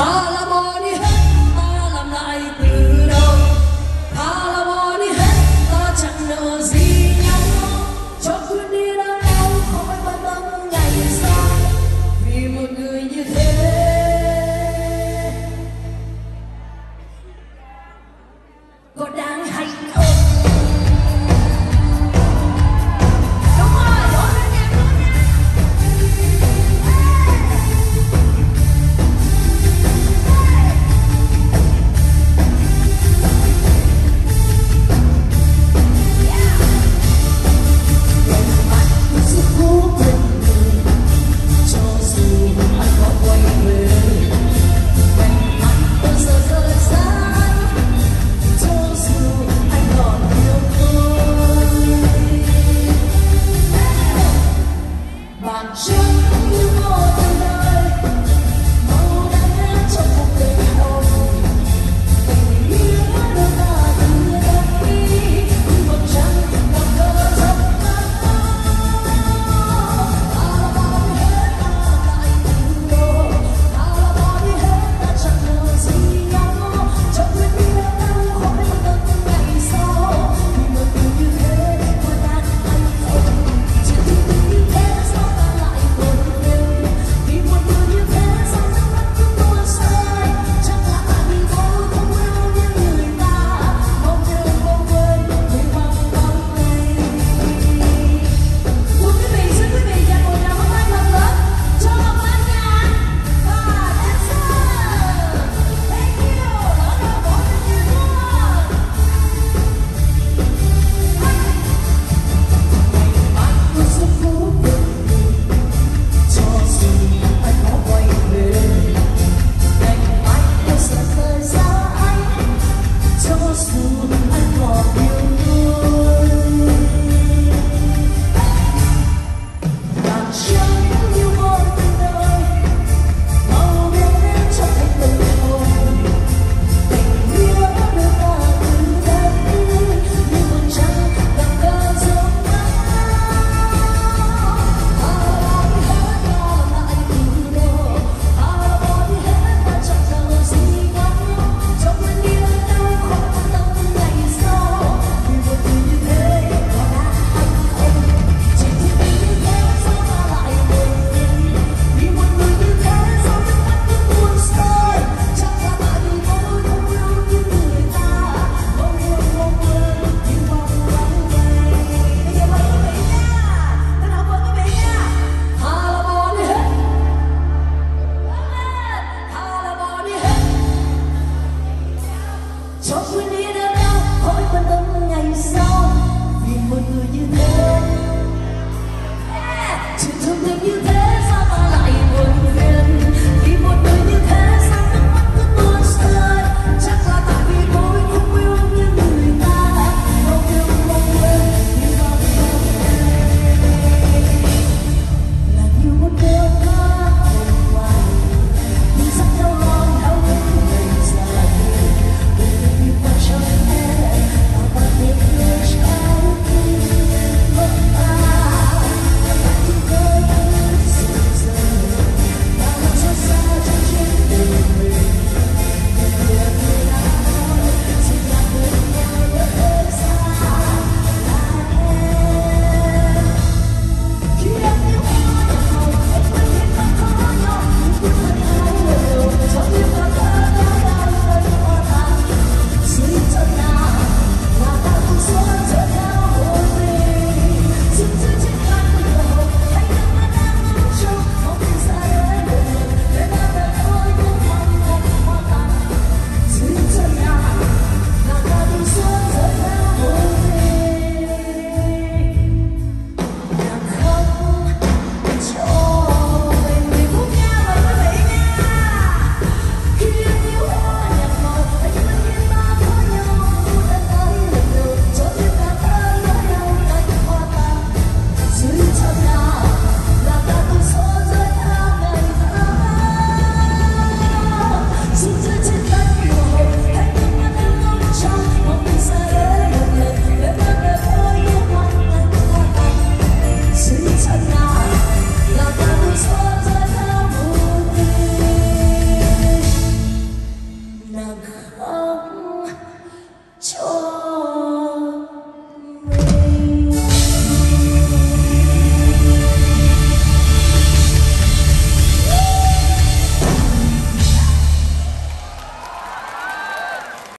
All